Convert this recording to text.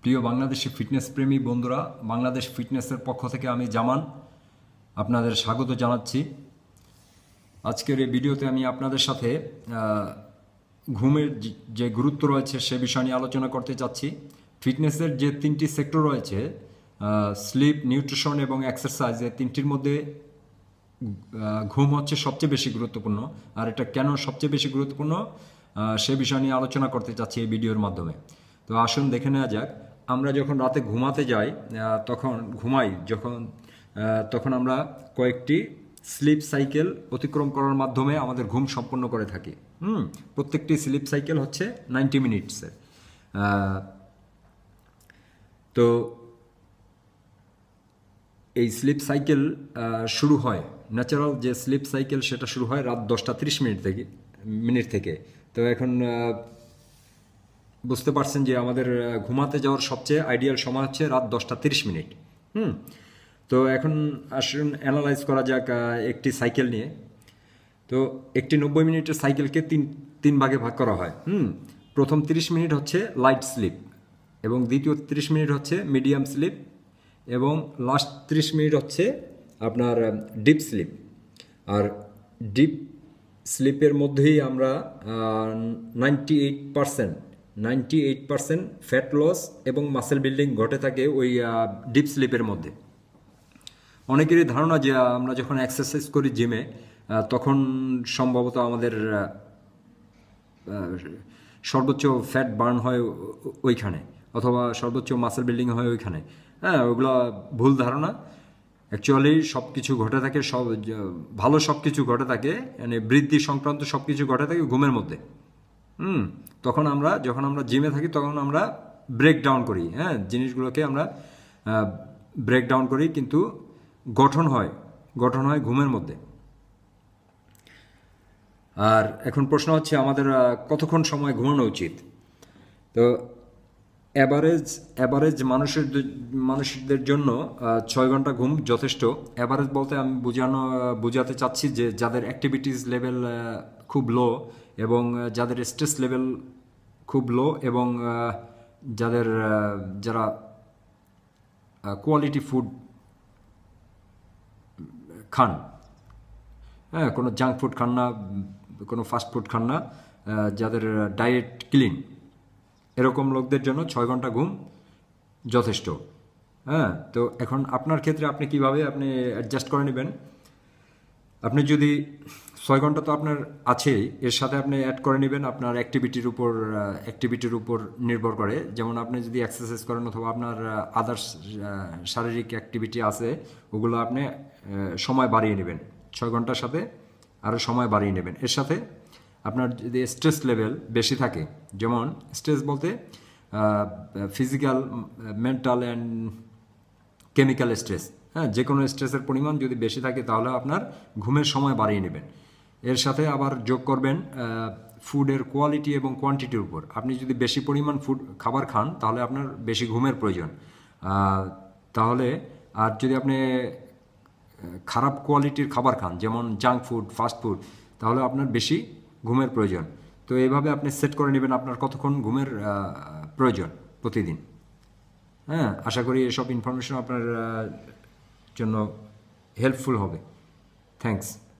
প্রিয় বাংলাদেশি ফিটনেস প্রেমী বন্ধুরা, বাংলাদেশ ফিটনেসের পক্ষ থেকে আমি জামান আপনাদের স্বাগত জানাচ্ছি। আজকের এই ভিডিওতে আমি আপনাদের সাথে ঘুমের যে- গুরুত্ব রয়েছে সে বিষয় নিয়ে আলোচনা করতে চাচ্ছি। ফিটনেসের যে তিনটি সেক্টর রয়েছে স্লিপ, নিউট্রিশন এবং এক্সারসাইজ, এই তিনটির মধ্যে ঘুম হচ্ছে সবচেয়ে বেশি গুরুত্বপূর্ণ। আর এটা কেন সবচেয়ে বেশি গুরুত্বপূর্ণ? সে বিষয় নিয়ে আলোচনা করতে চাচ্ছি এই ভিডিওর মাধ্যমে। তো আসুন দেখে নেওয়া যাক। আমরা যখন রাতে ঘুমাতে যাই তখন ঘুমাই, যখন তখন আমরা কয়েকটি স্লিপ সাইকেল অতিক্রম করার মাধ্যমে আমাদের ঘুম সম্পন্ন করে থাকি। হুম, প্রত্যেকটি স্লিপ সাইকেল হচ্ছে নাইনটি মিনিটসের তো এই স্লিপ সাইকেল শুরু হয় ন্যাচারাল যে স্লিপ সাইকেল সেটা শুরু হয় রাত দশটা তিরিশ মিনিট থেকে মিনিট থেকে। তো এখন বুঝতে পারছেন যে আমাদের ঘুমাতে যাওয়ার সবচেয়ে আইডিয়াল সময় হচ্ছে রাত দশটা তিরিশ মিনিট। হুম? তো এখন আসুন অ্যানালাইজ করা যাক একটি সাইকেল নিয়ে। তো একটি নব্বই মিনিটের সাইকেলকে তিন তিন ভাগে ভাগ করা হয়। হুম? প্রথম তিরিশ মিনিট হচ্ছে লাইট স্লিপ এবং দ্বিতীয় তিরিশ মিনিট হচ্ছে মিডিয়াম স্লিপ এবং লাস্ট তিরিশ মিনিট হচ্ছে আপনার ডিপ স্লিপ আর ডিপ স্লিপের মধ্যেই আমরা ninety eight percent ninety eight percent fat loss এবং মাসেল বিল্ডিং ঘটে থাকে ওই ডিপ স্লিপের মধ্যে। অনেকেরই ধারণা যে আমরা যখন এক্সারসাইজ করি জিমে তখন সম্ভবত আমাদের সর্বোচ্চ ফ্যাট বার্ন হয় ওইখানে, অথবা সর্বোচ্চ মাসেল বিল্ডিং হয় ওইখানে। হ্যাঁ ওগুলো ভুল ধারণা। অ্যাকচুয়ালি সব কিছু ঘটে থাকে, সব, ভালো সব কিছু ঘটে থাকে মানে বৃদ্ধি সংক্রান্ত সব কিছু ঘটে থাকে ঘুমের মধ্যে। হুম, তখন আমরা, যখন আমরা জিমে থাকি, তখন আমরা ব্রেক ডাউন করি হ্যাঁ? জিনিসগুলোকে আমরা ব্রেক ডাউন করি, কিন্তু গঠন হয় গঠন হয় ঘুমের মধ্যে। আর এখন প্রশ্ন হচ্ছে আমাদের কতক্ষণ সময় ঘুমানো উচিত? তো অ্যাভারেজ অ্যাভারেজ মানুষের মানুষদের জন্য ছয় ঘণ্টা ঘুম যথেষ্ট। অ্যাভারেজ বলতে আমি বোঝানো বোঝাতে চাচ্ছি যে, যাদের অ্যাক্টিভিটিস লেভেল খুব লো এবং যাদের স্ট্রেস লেভেল খুব লো এবং যাদের যারা কোয়ালিটি ফুড খান। হ্যাঁ কোনো জাঙ্ক ফুড খান না, কোনো ফাস্ট ফুড খান না যাদের ডায়েট ক্লিন এরকম লোকদের জন্য ছয় ঘণ্টা ঘুম যথেষ্ট। হ্যাঁ তো এখন আপনার ক্ষেত্রে আপনি কীভাবে আপনি অ্যাডজাস্ট করে নেবেন? আপনি যদি ছয় ঘণ্টা তো আপনার আছেই, এর সাথে আপনি অ্যাড করে নেবেন আপনার অ্যাক্টিভিটির উপর অ্যাক্টিভিটির উপর নির্ভর করে। যেমন আপনি যদি এক্সারসাইজ করেন অথবা আপনার আদার্স শারীরিক অ্যাক্টিভিটি আছে, ওগুলো আপনি সময় বাড়িয়ে নেবেন। ছয় ঘণ্টার সাথে আরও সময় বাড়িয়ে নেবেন। এর সাথে আপনার যদি স্ট্রেস লেভেল বেশি থাকে, যেমন স্ট্রেস বলতে physical mental and chemical stress হ্যাঁ যে কোনো স্ট্রেসের পরিমাণ যদি বেশি থাকে তাহলে আপনার ঘুমের সময় বাড়িয়ে নেবেন। এর সাথে আবার যোগ করবেন ফুডের কোয়ালিটি এবং কোয়ান্টিটির উপর। আপনি যদি বেশি পরিমাণ ফুড খাবার খান, তাহলে আপনার বেশি ঘুমের প্রয়োজন। তাহলে আর যদি আপনি খারাপ কোয়ালিটির খাবার খান, যেমন জাঙ্ক ফুড ফাস্ট ফুড তাহলে আপনার বেশি ঘুমের প্রয়োজন। তো এইভাবে আপনি সেট করে নেবেন আপনার কতক্ষণ ঘুমের প্রয়োজন প্রতিদিন। হ্যাঁ আশা করি এসব ইনফরমেশন আপনার জন্য হেল্পফুল হবে। থ্যাঙ্কস